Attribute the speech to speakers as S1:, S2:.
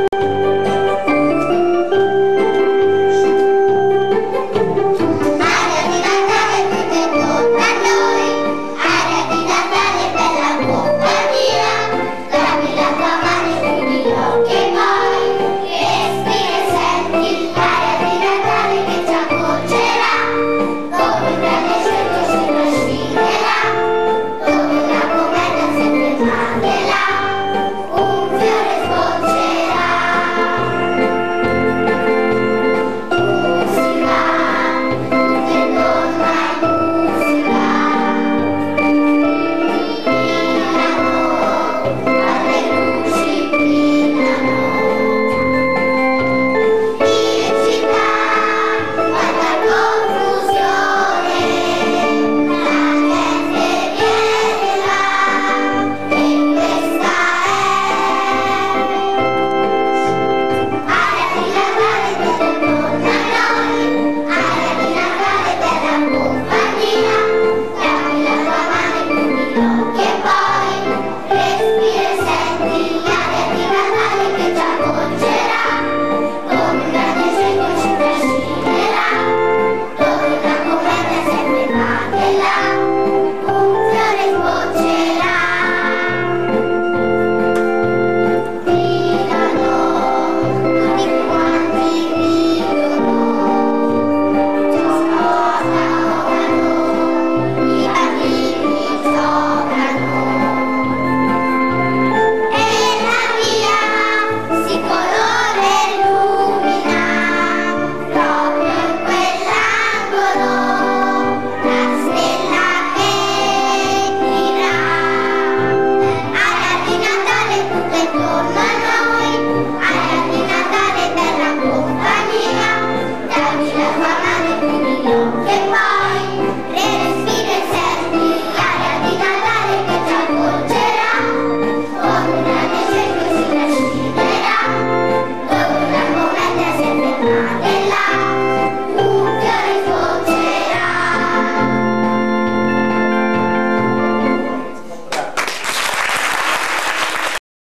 S1: you